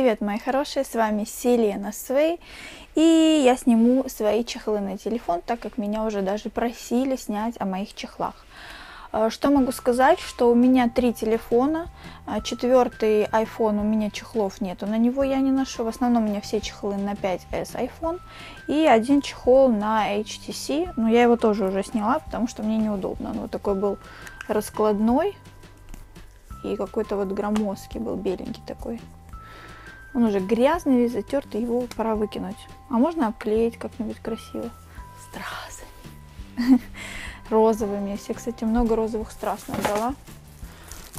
привет, мои хорошие, с вами Селена Свей, и я сниму свои чехлы на телефон, так как меня уже даже просили снять о моих чехлах. Э, что могу сказать, что у меня три телефона, а четвертый iPhone у меня чехлов нету, на него я не ношу, в основном у меня все чехлы на 5s iPhone, и один чехол на HTC, но я его тоже уже сняла, потому что мне неудобно, он вот такой был раскладной, и какой-то вот громоздкий был, беленький такой. Он уже грязный, весь затертый, его пора выкинуть. А можно обклеить как-нибудь красиво. Стразами. Розовыми. Я себе, кстати, много розовых страз набрала.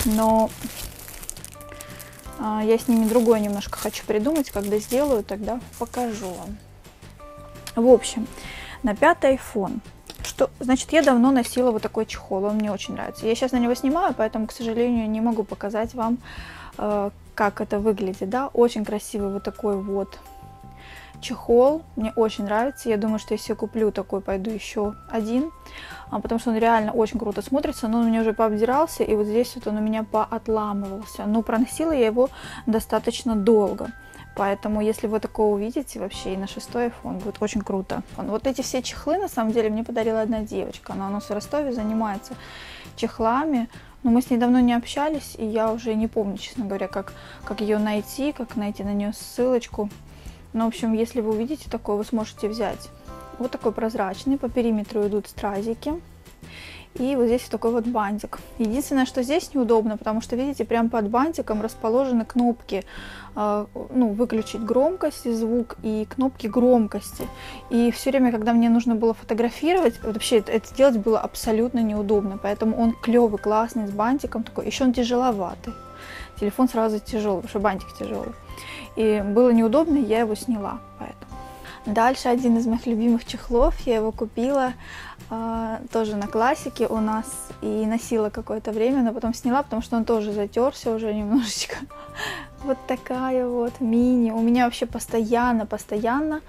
Но а, я с ними другое немножко хочу придумать. Когда сделаю, тогда покажу вам. В общем, на пятый iPhone. Что, значит, я давно носила вот такой чехол, он мне очень нравится. Я сейчас на него снимаю, поэтому, к сожалению, не могу показать вам, э, как это выглядит, да, очень красивый вот такой вот чехол, мне очень нравится, я думаю, что я куплю такой, пойду еще один, а, потому что он реально очень круто смотрится, но он у меня уже пообдирался, и вот здесь вот он у меня поотламывался, но проносила я его достаточно долго. Поэтому, если вы такого увидите вообще и на шестой iPhone, будет очень круто. Вот эти все чехлы, на самом деле, мне подарила одна девочка. Она у нас в Ростове занимается чехлами. Но мы с ней давно не общались, и я уже не помню, честно говоря, как, как ее найти, как найти на нее ссылочку. Но, в общем, если вы увидите такое, вы сможете взять. Вот такой прозрачный, по периметру идут стразики. И вот здесь такой вот бантик. Единственное, что здесь неудобно, потому что, видите, прям под бантиком расположены кнопки, э, ну, выключить громкость и звук, и кнопки громкости. И все время, когда мне нужно было фотографировать, вообще это, это делать было абсолютно неудобно. Поэтому он клевый, классный, с бантиком такой. Еще он тяжеловатый. Телефон сразу тяжелый, потому что бантик тяжелый. И было неудобно, я его сняла, поэтому. Дальше один из моих любимых чехлов, я его купила э, тоже на классике у нас и носила какое-то время, но потом сняла, потому что он тоже затерся уже немножечко. Вот такая вот мини. У меня вообще постоянно, постоянно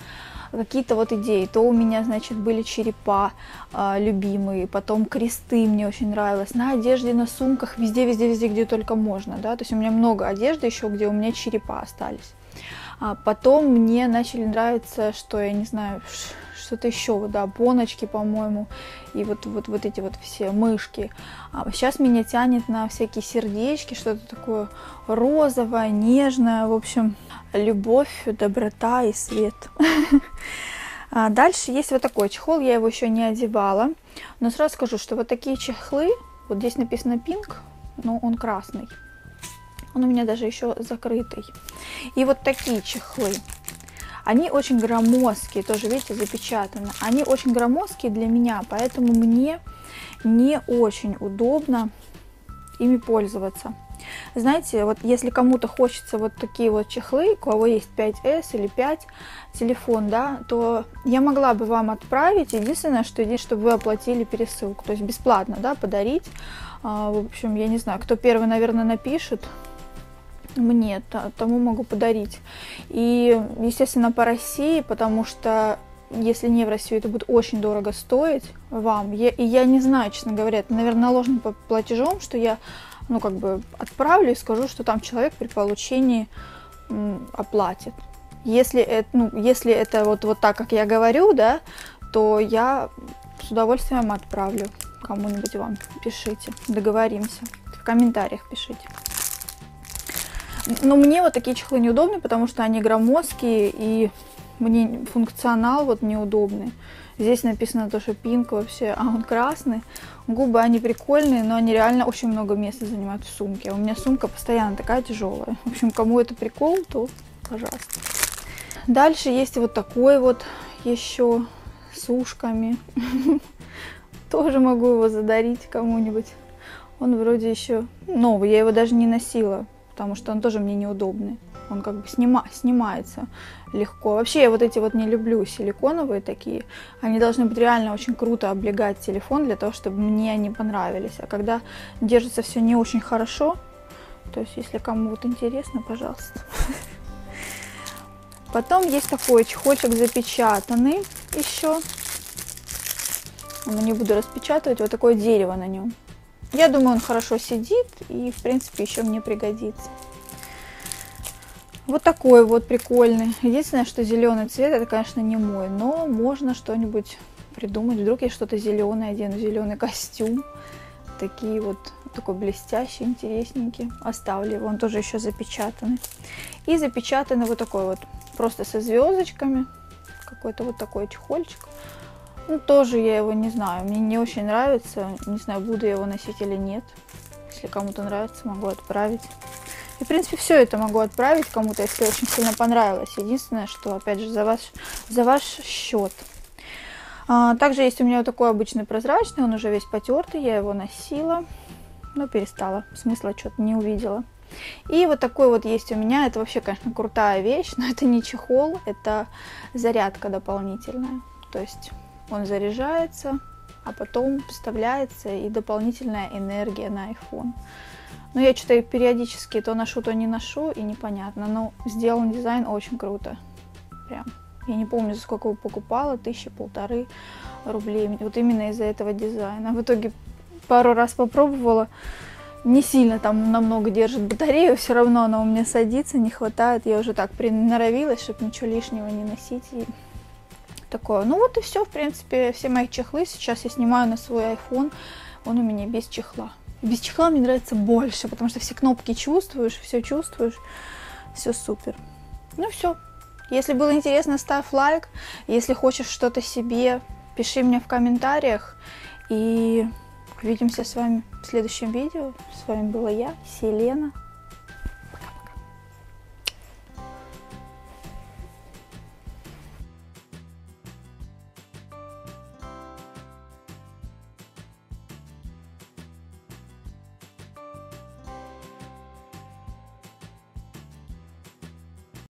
какие-то вот идеи. То у меня, значит, были черепа э, любимые, потом кресты мне очень нравилось, на одежде, на сумках, везде, везде, везде, где только можно, да, то есть у меня много одежды еще, где у меня черепа остались. А потом мне начали нравиться, что я не знаю, что-то еще, да, боночки, по-моему, и вот, вот, вот эти вот все мышки. А сейчас меня тянет на всякие сердечки, что-то такое розовое, нежное, в общем, любовь, доброта и свет. А дальше есть вот такой чехол, я его еще не одевала, но сразу скажу, что вот такие чехлы, вот здесь написано пинк, но он красный. Он у меня даже еще закрытый. И вот такие чехлы. Они очень громоздкие, тоже, видите, запечатаны. Они очень громоздкие для меня, поэтому мне не очень удобно ими пользоваться. Знаете, вот если кому-то хочется вот такие вот чехлы, у кого есть 5S или 5 телефон, да, то я могла бы вам отправить. Единственное, что здесь, чтобы вы оплатили пересылку, то есть бесплатно, да, подарить. А, в общем, я не знаю, кто первый, наверное, напишет, мне, тому могу подарить. И, естественно, по России, потому что если не в Россию, это будет очень дорого стоить вам. Я, и я не знаю, честно говоря, это, наверное, по платежом, что я, ну, как бы отправлю и скажу, что там человек при получении м, оплатит. Если это, ну, если это вот, вот так, как я говорю, да, то я с удовольствием отправлю кому-нибудь вам. Пишите, договоримся. В комментариях пишите. Но мне вот такие чехлы неудобны, потому что они громоздкие и мне функционал вот неудобный. Здесь написано то, что пинк вообще, а он красный. Губы, они прикольные, но они реально очень много места занимают в сумке. У меня сумка постоянно такая тяжелая. В общем, кому это прикол, то пожалуйста. Дальше есть вот такой вот еще с ушками. Тоже могу его задарить кому-нибудь. Он вроде еще новый, я его даже не носила потому что он тоже мне неудобный. Он как бы снима, снимается легко. Вообще я вот эти вот не люблю силиконовые такие. Они должны быть реально очень круто облегать телефон для того, чтобы мне они понравились. А когда держится все не очень хорошо, то есть если кому вот интересно, пожалуйста. Потом есть такой чехольчик запечатанный еще. Но не буду распечатывать. Вот такое дерево на нем. Я думаю, он хорошо сидит и, в принципе, еще мне пригодится. Вот такой вот прикольный. Единственное, что зеленый цвет, это, конечно, не мой, но можно что-нибудь придумать. Вдруг я что-то зеленое одену, зеленый костюм. Такие вот, такой блестящий, интересненький. Оставлю его, он тоже еще запечатанный. И запечатанный вот такой вот, просто со звездочками. Какой-то вот такой чехольчик. Ну, тоже я его не знаю, мне не очень нравится. Не знаю, буду я его носить или нет. Если кому-то нравится, могу отправить. И, в принципе, все это могу отправить кому-то, если очень сильно понравилось. Единственное, что, опять же, за ваш, за ваш счет. А, также есть у меня вот такой обычный прозрачный, он уже весь потертый, я его носила, но перестала, смысла что-то не увидела. И вот такой вот есть у меня, это вообще, конечно, крутая вещь, но это не чехол, это зарядка дополнительная. То есть он заряжается, а потом вставляется и дополнительная энергия на iPhone. Но я что-то периодически то ношу, то не ношу, и непонятно. Но сделан дизайн очень круто. Прям. Я не помню, за сколько его покупала, тысячи, полторы рублей. Вот именно из-за этого дизайна. В итоге пару раз попробовала. Не сильно там намного держит батарею, все равно она у меня садится, не хватает. Я уже так приноровилась, чтобы ничего лишнего не носить. И такое. Ну вот и все, в принципе, все мои чехлы. Сейчас я снимаю на свой iPhone. Он у меня без чехла. Без чехла мне нравится больше, потому что все кнопки чувствуешь, все чувствуешь. Все супер. Ну все. Если было интересно, ставь лайк. Если хочешь что-то себе, пиши мне в комментариях. И увидимся с вами в следующем видео. С вами была я, Селена.